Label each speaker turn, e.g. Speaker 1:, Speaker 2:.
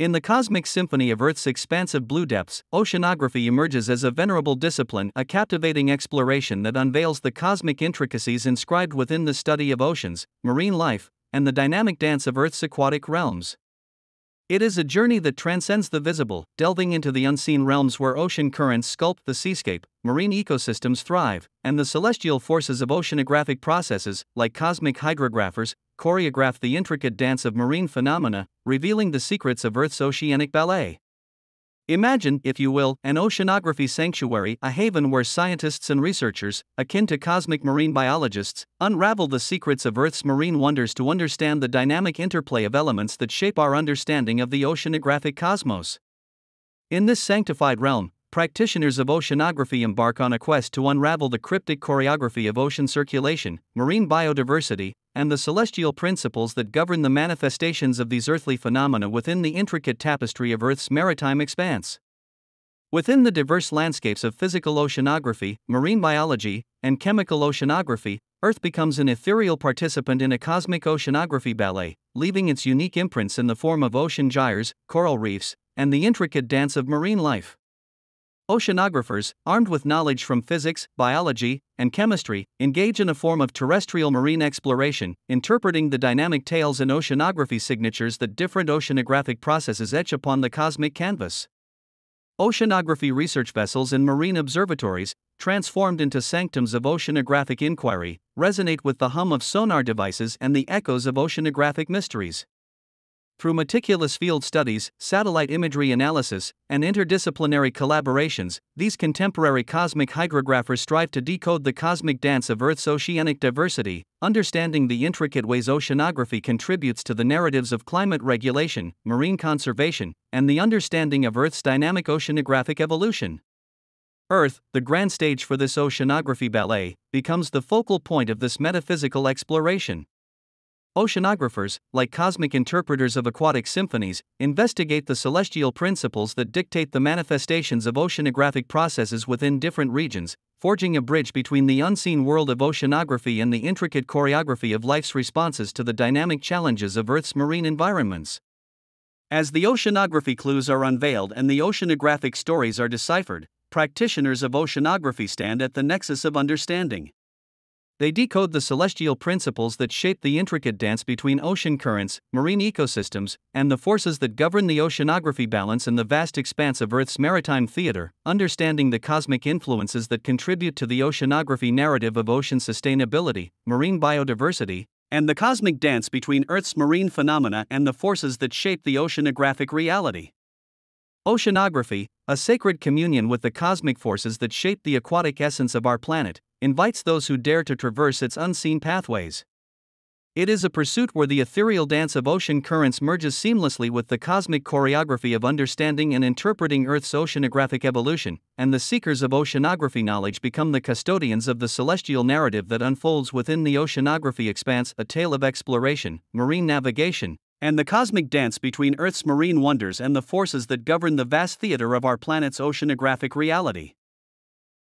Speaker 1: In the cosmic symphony of Earth's expansive blue depths, oceanography emerges as a venerable discipline, a captivating exploration that unveils the cosmic intricacies inscribed within the study of oceans, marine life, and the dynamic dance of Earth's aquatic realms. It is a journey that transcends the visible, delving into the unseen realms where ocean currents sculpt the seascape, marine ecosystems thrive, and the celestial forces of oceanographic processes, like cosmic hydrographers, choreograph the intricate dance of marine phenomena, revealing the secrets of Earth's oceanic ballet. Imagine, if you will, an oceanography sanctuary, a haven where scientists and researchers, akin to cosmic marine biologists, unravel the secrets of Earth's marine wonders to understand the dynamic interplay of elements that shape our understanding of the oceanographic cosmos. In this sanctified realm, practitioners of oceanography embark on a quest to unravel the cryptic choreography of ocean circulation, marine biodiversity, and the celestial principles that govern the manifestations of these earthly phenomena within the intricate tapestry of Earth's maritime expanse. Within the diverse landscapes of physical oceanography, marine biology, and chemical oceanography, Earth becomes an ethereal participant in a cosmic oceanography ballet, leaving its unique imprints in the form of ocean gyres, coral reefs, and the intricate dance of marine life. Oceanographers, armed with knowledge from physics, biology, and chemistry, engage in a form of terrestrial marine exploration, interpreting the dynamic tales and oceanography signatures that different oceanographic processes etch upon the cosmic canvas. Oceanography research vessels and marine observatories, transformed into sanctums of oceanographic inquiry, resonate with the hum of sonar devices and the echoes of oceanographic mysteries. Through meticulous field studies, satellite imagery analysis, and interdisciplinary collaborations, these contemporary cosmic hydrographers strive to decode the cosmic dance of Earth's oceanic diversity, understanding the intricate ways oceanography contributes to the narratives of climate regulation, marine conservation, and the understanding of Earth's dynamic oceanographic evolution. Earth, the grand stage for this oceanography ballet, becomes the focal point of this metaphysical exploration. Oceanographers, like cosmic interpreters of aquatic symphonies, investigate the celestial principles that dictate the manifestations of oceanographic processes within different regions, forging a bridge between the unseen world of oceanography and the intricate choreography of life's responses to the dynamic challenges of Earth's marine environments. As the oceanography clues are unveiled and the oceanographic stories are deciphered, practitioners of oceanography stand at the nexus of understanding. They decode the celestial principles that shape the intricate dance between ocean currents, marine ecosystems, and the forces that govern the oceanography balance in the vast expanse of Earth's maritime theater, understanding the cosmic influences that contribute to the oceanography narrative of ocean sustainability, marine biodiversity, and the cosmic dance between Earth's marine phenomena and the forces that shape the oceanographic reality. Oceanography, a sacred communion with the cosmic forces that shape the aquatic essence of our planet, invites those who dare to traverse its unseen pathways. It is a pursuit where the ethereal dance of ocean currents merges seamlessly with the cosmic choreography of understanding and interpreting Earth's oceanographic evolution, and the seekers of oceanography knowledge become the custodians of the celestial narrative that unfolds within the oceanography expanse a tale of exploration, marine navigation, and the cosmic dance between Earth's marine wonders and the forces that govern the vast theater of our planet's oceanographic reality.